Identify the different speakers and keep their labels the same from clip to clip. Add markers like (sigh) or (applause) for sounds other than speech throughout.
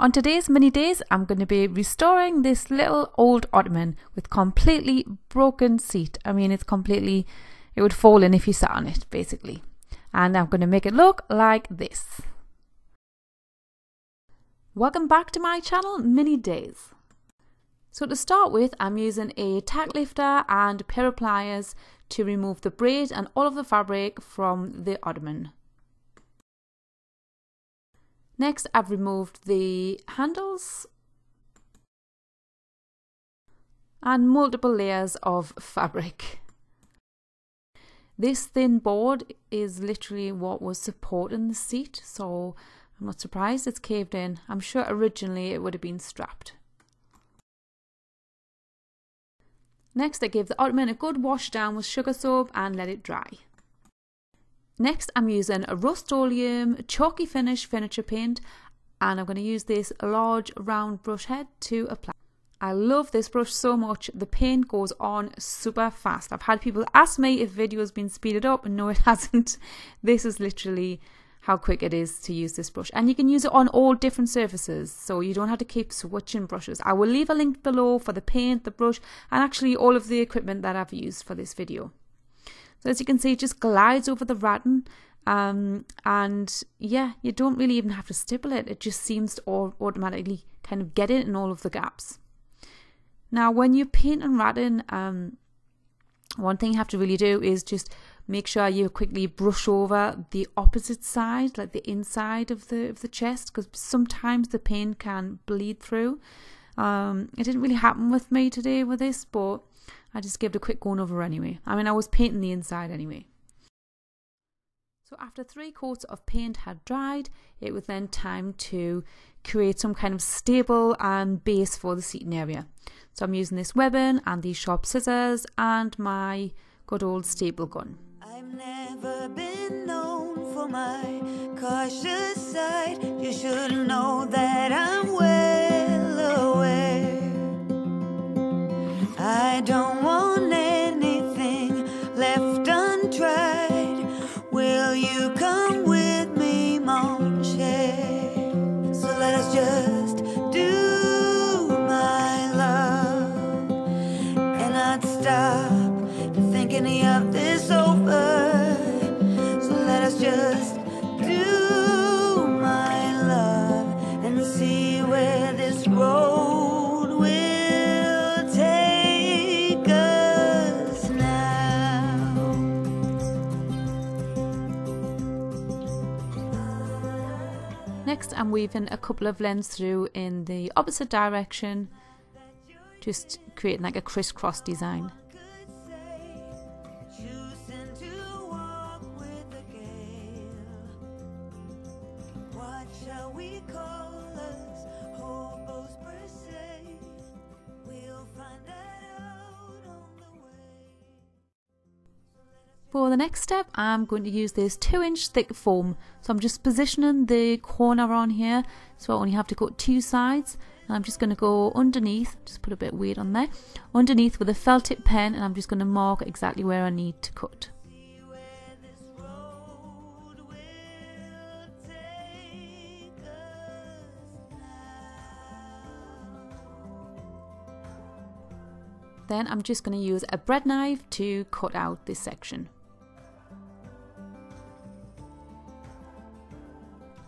Speaker 1: On today's mini days, I'm going to be restoring this little old ottoman with completely broken seat. I mean, it's completely, it would fall in if you sat on it, basically. And I'm going to make it look like this. Welcome back to my channel, Mini Days. So to start with, I'm using a tack lifter and a pair of pliers to remove the braid and all of the fabric from the ottoman. Next, I've removed the handles and multiple layers of fabric. This thin board is literally what was supporting the seat, so I'm not surprised it's caved in. I'm sure originally it would have been strapped. Next, I gave the ottoman a good wash down with sugar soap and let it dry. Next, I'm using a Rust-Oleum chalky finish furniture paint and I'm going to use this large round brush head to apply. I love this brush so much, the paint goes on super fast. I've had people ask me if the video has been speeded up and no it (laughs) hasn't. This is literally how quick it is to use this brush and you can use it on all different surfaces so you don't have to keep switching brushes. I will leave a link below for the paint, the brush and actually all of the equipment that I've used for this video. So as you can see, it just glides over the rattan. Um, and yeah, you don't really even have to stipple it. It just seems to automatically kind of get it in all of the gaps. Now, when you paint and rattan, um, one thing you have to really do is just make sure you quickly brush over the opposite side, like the inside of the of the chest, because sometimes the paint can bleed through. Um, it didn't really happen with me today with this, but I just gave it a quick going over anyway. I mean, I was painting the inside anyway. So after three coats of paint had dried, it was then time to create some kind of stable and base for the seating area. So I'm using this webbing and these sharp scissors and my good old staple gun. I've never been known for my cautious side. You should know that I'm well I'm weaving a couple of lengths through in the opposite direction, just creating like a crisscross design. For the next step, I'm going to use this 2 inch thick foam. So I'm just positioning the corner on here, so I only have to cut two sides. And I'm just going to go underneath, just put a bit of weight on there, underneath with a felt tip pen, and I'm just going to mark exactly where I need to cut. Then I'm just going to use a bread knife to cut out this section.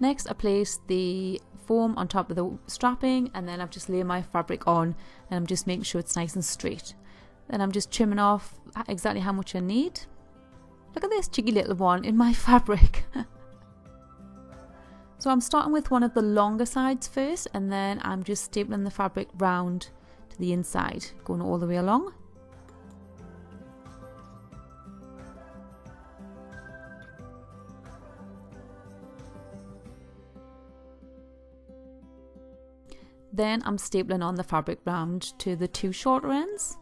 Speaker 1: Next I place the foam on top of the strapping and then I've just laid my fabric on and I'm just making sure it's nice and straight. Then I'm just trimming off exactly how much I need. Look at this cheeky little one in my (laughs) fabric. so I'm starting with one of the longer sides first and then I'm just stapling the fabric round to the inside, going all the way along. Then I'm stapling on the fabric round to the two shorter ends.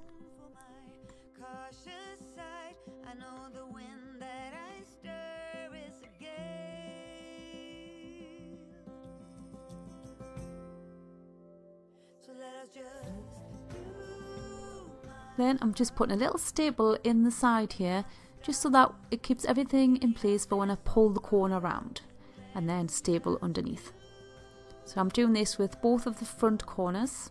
Speaker 1: Then I'm just putting a little staple in the side here just so that it keeps everything in place for when I pull the corner around and then staple underneath. So I'm doing this with both of the front corners.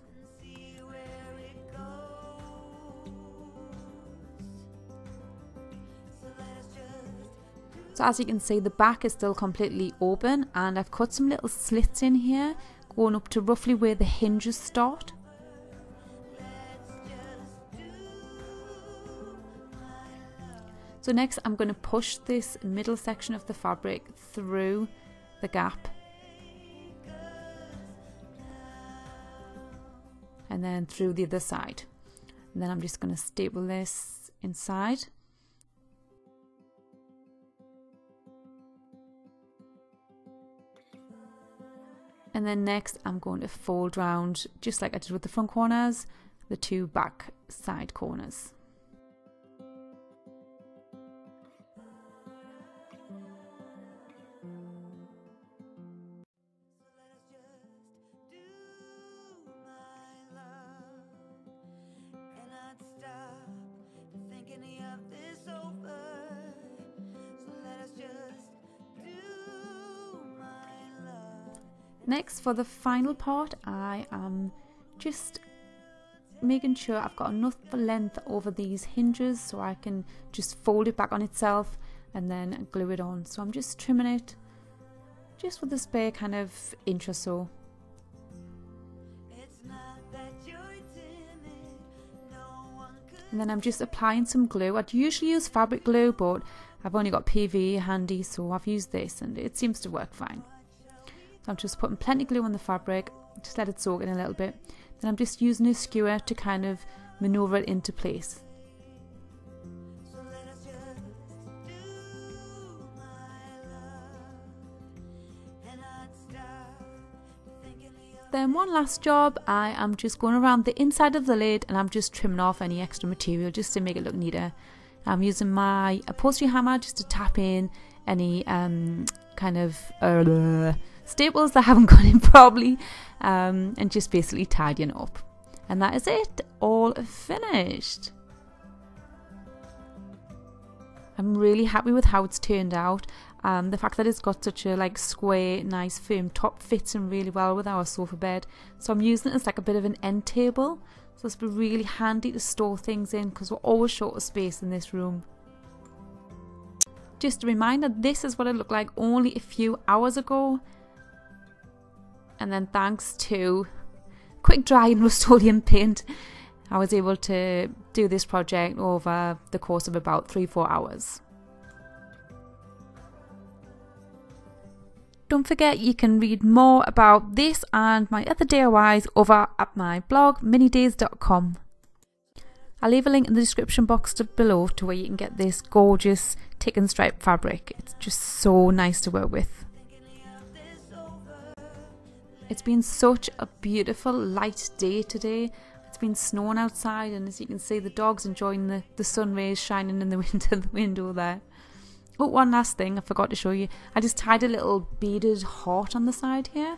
Speaker 1: So as you can see the back is still completely open and I've cut some little slits in here going up to roughly where the hinges start. So next I'm going to push this middle section of the fabric through the gap then through the other side. And then I'm just going to staple this inside. And then next I'm going to fold round, just like I did with the front corners, the two back side corners. Next, for the final part, I am just making sure I've got enough length over these hinges so I can just fold it back on itself and then glue it on. So I'm just trimming it just with a spare kind of inch or so. And then I'm just applying some glue. I'd usually use fabric glue, but I've only got PV handy, so I've used this and it seems to work fine. So I'm just putting plenty of glue on the fabric, just let it soak in a little bit. Then I'm just using a skewer to kind of maneuver it into place. Then one last job, I am just going around the inside of the lid and I'm just trimming off any extra material just to make it look neater. I'm using my upholstery hammer just to tap in any um, kind of uh, staples that haven't (laughs) gone in properly um, and just basically tidying up. And that is it, all finished. I'm really happy with how it's turned out. Um, the fact that it's got such a like square, nice, firm top fits in really well with our sofa bed. So I'm using it as like a bit of an end table. So it's been really handy to store things in because we're always short of space in this room. Just a reminder, this is what it looked like only a few hours ago and then thanks to quick dry and Rust-Oleum paint I was able to do this project over the course of about 3-4 hours. Don't forget you can read more about this and my other DIYs over at my blog minidays.com. I'll leave a link in the description box below to where you can get this gorgeous tick and stripe fabric. It's just so nice to work with. It's been such a beautiful light day today. It's been snowing outside, and as you can see, the dog's enjoying the, the sun rays shining in the (laughs) window, the window there. Oh, one last thing I forgot to show you. I just tied a little beaded heart on the side here.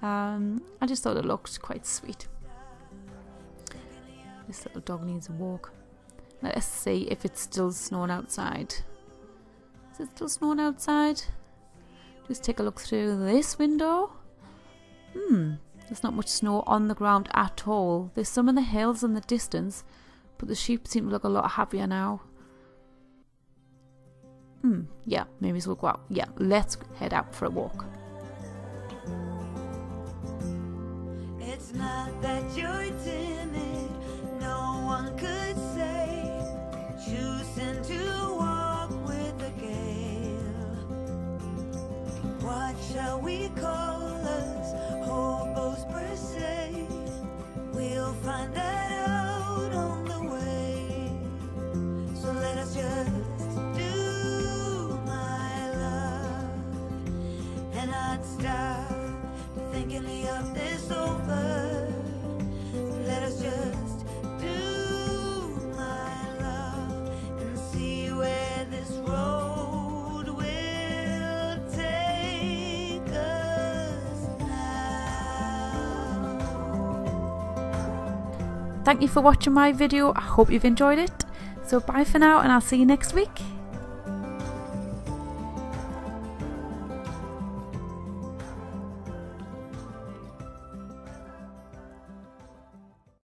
Speaker 1: Um, I just thought it looked quite sweet. This little dog needs a walk. Let us see if it's still snowing outside. Is it still snowing outside? Just take a look through this window. Hmm, there's not much snow on the ground at all. There's some in the hills in the distance, but the sheep seem to look a lot happier now. Hmm, yeah, maybe we'll go out. Yeah, let's head out for a walk. It's not that you're one could say. Choosing to walk with the gale. What shall we call us? hobos per se. We'll find that out on the way. So let us just do my love and not stop thinking of this over. Thank you for watching my video. I hope you've enjoyed it. So bye for now and I'll see you next week.